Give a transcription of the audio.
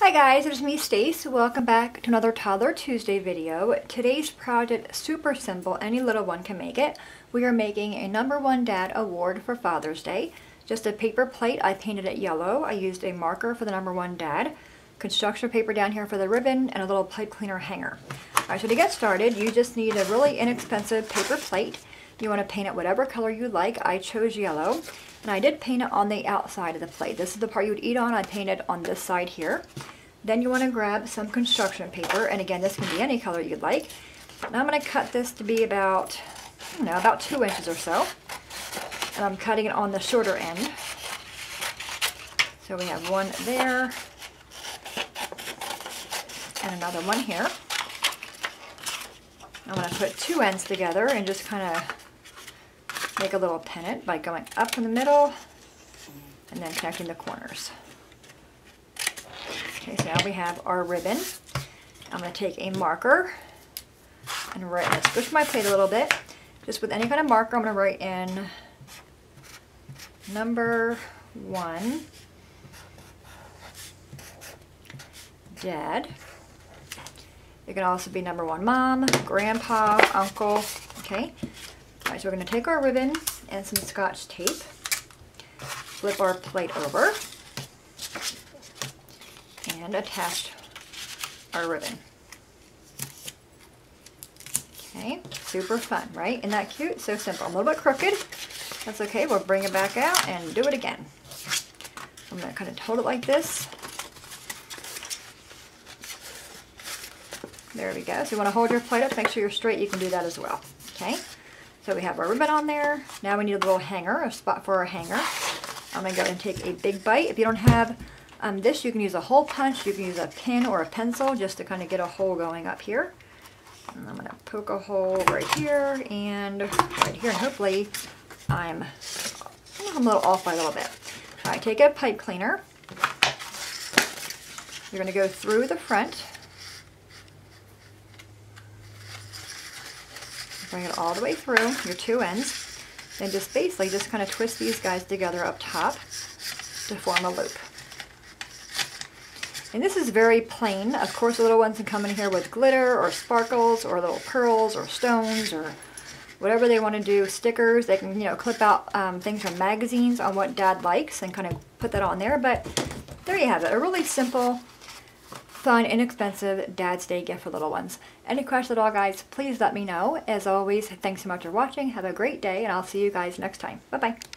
Hi guys, it's me Stace. Welcome back to another Toddler Tuesday video. Today's project super simple, any little one can make it. We are making a number one dad award for Father's Day. Just a paper plate, I painted it yellow. I used a marker for the number one dad, construction paper down here for the ribbon, and a little pipe cleaner hanger. Alright, so to get started, you just need a really inexpensive paper plate. You want to paint it whatever color you like. I chose yellow. And I did paint it on the outside of the plate. This is the part you would eat on. I painted on this side here. Then you want to grab some construction paper, and again, this can be any color you'd like. I'm going to cut this to be about, I know, about two inches or so. And I'm cutting it on the shorter end. So we have one there, and another one here. I'm going to put two ends together and just kind of make a little pennant by going up in the middle and then connecting the corners. Okay, so now we have our ribbon. I'm going to take a marker and write, let's switch my plate a little bit. Just with any kind of marker, I'm going to write in number one, dad. It can also be number one mom, grandpa, uncle, okay? All right, so we're going to take our ribbon and some scotch tape, flip our plate over, and attached our ribbon. Okay, super fun, right? Isn't that cute? So simple. I'm A little bit crooked. That's okay. We'll bring it back out and do it again. I'm going to kind of hold it like this. There we go. So you want to hold your plate up, make sure you're straight. You can do that as well. Okay, so we have our ribbon on there. Now we need a little hanger, a spot for our hanger. I'm going to go and take a big bite. If you don't have um, this you can use a hole punch, you can use a pin or a pencil just to kind of get a hole going up here. And I'm going to poke a hole right here and right here and hopefully I'm, I'm a little off by a little bit. All right, take a pipe cleaner. You're going to go through the front. Bring it all the way through your two ends. And just basically just kind of twist these guys together up top to form a loop. And this is very plain. Of course, the little ones can come in here with glitter or sparkles or little pearls or stones or whatever they want to do. Stickers. They can, you know, clip out um, things from magazines on what dad likes and kind of put that on there. But there you have it. A really simple, fun, inexpensive Dad's Day gift for little ones. Any questions at all, guys, please let me know. As always, thanks so much for watching. Have a great day, and I'll see you guys next time. Bye-bye.